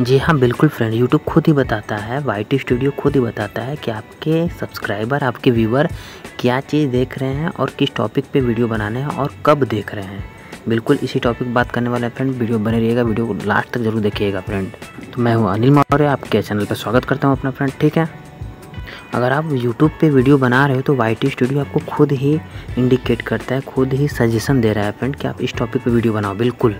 जी हाँ बिल्कुल friend YouTube खुद ही बताता है वाई टी स्टूडियो खुद ही बताता है कि आपके सब्सक्राइबर आपके व्यूवर क्या चीज़ देख रहे हैं और किस टॉपिक पे वीडियो बनाने हैं और कब देख रहे हैं। बिल्कुल इसी टॉपिक बात करने वाले फ्रेंड वीडियो बने रहिएगा वीडियो को लास्ट तक ज़रूर देखिएगा फ्रेंड तो मैं हूँ अनिल मौर्य, आपके चैनल पर स्वागत करता हूँ अपना फ्रेंड ठीक है? अगर आप यूट्यूब पे वीडियो बना रहे हो तो टी स्टूडियो आपको खुद ही इंडिकेट करता है, खुद ही सजेशन दे रहा है फ्रेंड कि आप इस टॉपिक पे वीडियो बनाओ, बिल्कुल।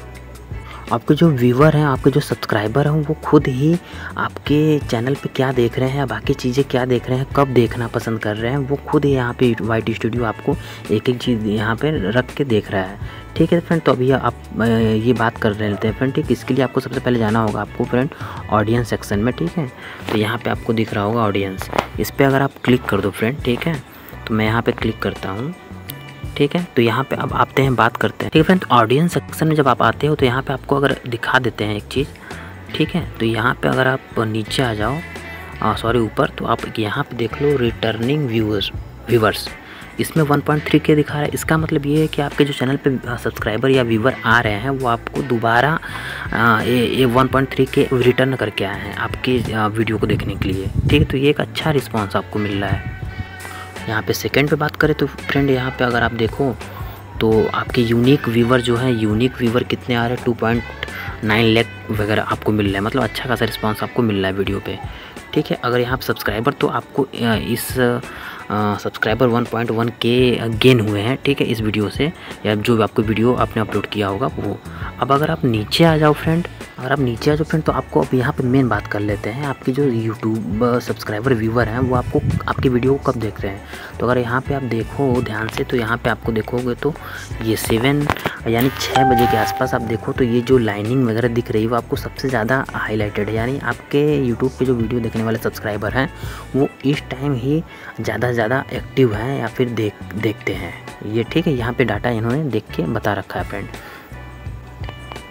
आपके जो व्यूवर हैं, आपके जो सब्सक्राइबर हैं, वो खुद ही आपके चैनल पे क्या देख रहे हैं, बाकी चीज़ें क्या देख रहे हैं, कब देखना पसंद कर रहे हैं, वो खुद ही यहाँ पे वाइट स्टूडियो आपको एक एक चीज़ यहाँ पे रख के देख रहा है। ठीक है फ्रेंड तो अभी आप ये बात कर रहे हैं फ्रेंड, ठीक, इसके लिए आपको सबसे पहले जाना होगा आपको फ्रेंड ऑडियंस सेक्शन में, ठीक है? तो यहाँ पर आपको दिख रहा होगा ऑडियंस इस पर अगर आप क्लिक कर दो फ्रेंड, ठीक है? तो मैं यहाँ पर क्लिक करता हूँ। ठीक है? तो यहाँ पे अब आते हैं, बात करते हैं। ठीक है फ्रेंड ऑडियंस सेक्शन में जब आप आते हो तो यहाँ पे आपको अगर दिखा देते हैं एक चीज़। ठीक है? तो यहाँ पे अगर आप नीचे आ जाओ सॉरी ऊपर तो आप यहाँ पे देख लो रिटर्निंग व्यूअर्स व्यूवर्स इसमें 1.3 के दिखा रहा है। इसका मतलब ये है कि आपके जो चैनल पे सब्सक्राइबर या व्यूवर आ रहे हैं, वो आपको दोबारा ये ये 1.3 के रिटर्न करके आए हैं आपके वीडियो को देखने के लिए। ठीक है? तो ये एक अच्छा रिस्पॉन्स आपको मिल रहा है। यहाँ पे सेकंड पे बात करें तो फ्रेंड यहाँ पे अगर आप देखो तो आपके यूनिक व्यूवर जो है यूनिक व्यूवर कितने आ रहे हैं? टू पॉइंट नाइन लैख वगैरह आपको मिल रहा है। मतलब अच्छा खासा रिस्पांस आपको मिल रहा है वीडियो पे। ठीक है, अगर यहाँ सब्सक्राइबर तो आपको इस सब्सक्राइबर 1.1 के गेन हुए हैं, ठीक है, इस वीडियो से, या जो भी आपको वीडियो आपने अपलोड किया होगा, वो। अब अगर आप नीचे आ जाओ फ्रेंड अगर आप नीचे आ जाओ फ्रेंड तो आपको अब यहाँ पे मेन बात कर लेते हैं, आपकी जो यूट्यूब सब्सक्राइबर व्यूवर हैं, वो आपको, आपकी वीडियो को कब देख रहे हैं? तो अगर यहाँ पर आप देखो ध्यान से तो यहाँ पर आपको देखोगे तो ये सेवन यानी छः बजे के आसपास आप देखो तो ये जो लाइनिंग वगैरह दिख रही है, वो आपको सबसे ज़्यादा हाईलाइटेड है। यानी आपके यूट्यूब पे जो वीडियो देखने वाले सब्सक्राइबर हैं, वो इस टाइम ही ज़्यादा ज़्यादा एक्टिव हैं या फिर देख, देखते हैं। ये ठीक है, यहाँ पर डाटा इन्होंने देख के बता रखा है फ्रेंड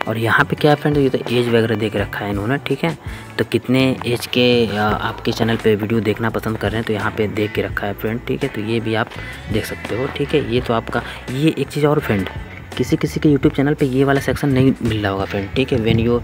और यहाँ पे क्या है फ्रेंड ये तो एज वगैरह देख रखा है इन्होंने, ठीक है? तो कितने एज के आपके चैनल पे वीडियो देखना पसंद कर रहे हैं तो यहाँ पे देख के रखा है फ्रेंड ठीक है? तो ये भी आप देख सकते हो, ठीक है? ये तो आपका, ये एक चीज़ और फ्रेंड किसी किसी के यूट्यूब चैनल पे ये वाला सेक्शन नहीं मिल रहा होगा फ्रेंड ठीक है? वेन यू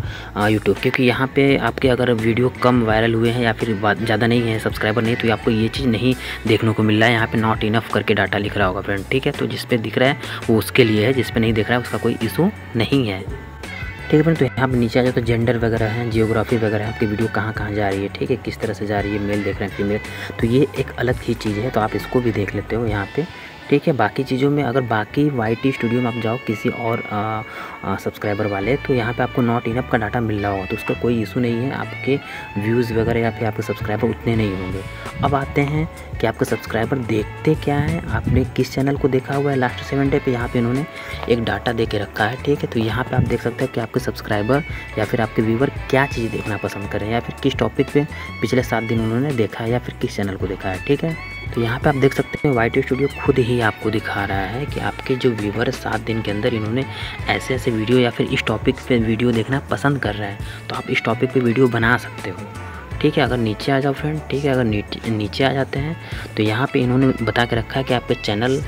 यूट्यूब क्योंकि यहाँ पे आपके अगर वीडियो कम वायरल हुए हैं या फिर ज़्यादा नहीं है सब्सक्राइबर नहीं तो आपको ये चीज़ नहीं देखने को मिल रहा है। यहाँ पे नॉट इनफ करके डाटा लिख रहा होगा फ्रेंड ठीक है? तो जिस पे दिख रहा है, वो उसके लिए है, जिस पे नहीं दिख रहा है, उसका कोई इशू नहीं है। ठीक है फ्रेंड तो यहाँ पर नीचे आ जाए तो जेंडर वगैरह है जियोग्राफी वगैरह है, आपकी वीडियो कहाँ कहाँ जा रही है, ठीक है? किस तरह से जा रही है मेल देख रहे हैं फीमेल तो ये एक अलग ही चीज़ है तो आप इसको भी देख लेते हो यहाँ पे। ठीक है, बाकी चीज़ों में अगर बाकी वाई टी स्टूडियो में आप जाओ किसी और सब्सक्राइबर वाले तो यहाँ पे आपको नॉट इनअप का डाटा मिल रहा होगा तो उसका कोई इशू नहीं है। आपके व्यूज़ वगैरह या फिर आपके सब्सक्राइबर उतने नहीं होंगे। अब आते हैं कि आपके सब्सक्राइबर देखते क्या हैं? आपने किस चैनल को देखा हुआ है? लास्ट सेवन डे पे यहाँ पर इन्होंने एक डाटा दे के रखा है, ठीक है? तो यहाँ पर आप देख सकते हैं कि आपके सब्सक्राइबर या फिर आपके व्यूवर क्या चीज़ देखना पसंद करें, या फिर किस टॉपिक पर पिछले सात दिन उन्होंने देखा है या फिर किस चैनल को देखा है, ठीक है? तो यहाँ पे आप देख सकते हैं वाई स्टूडियो खुद ही आपको दिखा रहा है कि आपके जो व्यूवर सात दिन के अंदर इन्होंने ऐसे ऐसे वीडियो या फिर इस टॉपिक पे वीडियो देखना पसंद कर रहा है तो आप इस टॉपिक पे वीडियो बना सकते हो। ठीक है, अगर नीचे आ जाओ फ्रेंड ठीक है, अगर नीचे नीचे आ जाते हैं तो यहाँ पर इन्होंने बता के रखा है कि आपके चैनल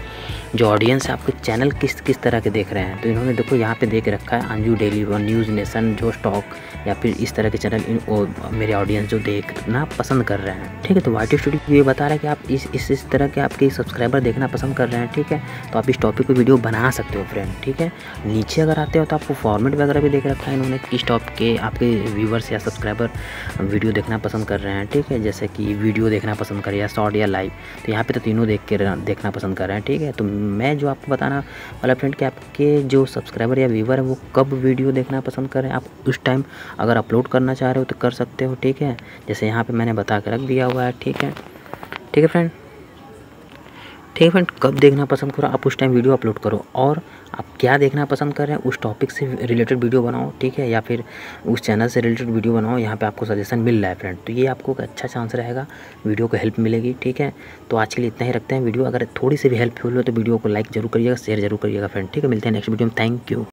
जो ऑडियंस है, आपके चैनल किस किस तरह के देख रहे हैं? तो इन्होंने देखो यहाँ पे देख रखा है अंजू डेली न्यूज़ नेशन जो स्टॉक या फिर इस तरह के चैनल इन मेरे ऑडियंस जो देखना पसंद कर रहे हैं। ठीक है तो वाई स्टूडियो ये बता रहा है कि आप इस इस इस तरह के आपके सब्सक्राइबर देखना पसंद कर रहे हैं, ठीक है? तो आप इस टॉपिक पर वीडियो बना सकते हो फ्रेंड ठीक है? नीचे अगर आते हो तो आपको फॉर्मेट वगैरह भी देख रखा है इन्होंने किस टॉप के आपके व्यूवर्स या सब्सक्राइबर वीडियो देखना पसंद कर रहे हैं, ठीक है? जैसे कि वीडियो देखना पसंद करें या शॉर्ट या लाइव तो यहाँ पे तो तीनों देख के देखना पसंद कर रहे हैं, ठीक है? तो मैं जो आपको बताना वाला फ्रेंड कि आपके जो सब्सक्राइबर या व्यूवर हैं, वो कब वीडियो देखना पसंद करें आप उस टाइम अगर अपलोड करना चाह रहे हो तो कर सकते हो, ठीक है? जैसे यहाँ पर मैंने बता के रख दिया हुआ है, ठीक है? ठीक है, फ्रेंड? ठीक है फ्रेंड, कब देखना पसंद करो, आप उस टाइम वीडियो अपलोड करो। और आप क्या देखना पसंद कर रहे हैं, उस टॉपिक से रिलेटेड वीडियो बनाओ, ठीक है? या फिर उस चैनल से रिलेटेड वीडियो बनाओ, यहाँ पे आपको सजेशन मिल रहा है फ्रेंड। तो ये आपको एक अच्छा चांस रहेगा वीडियो को हेल्प मिलेगी, ठीक है? तो आज के लिए इतना ही रखते हैं वीडियो अगर थोड़ी सी भी हेल्पफुल हो तो वीडियो को लाइक ज़रूर करिएगा शेयर ज़रूर करिएगा फ्रेंड ठीक है? मिलते हैं नेक्स्ट वीडियो में। Thank you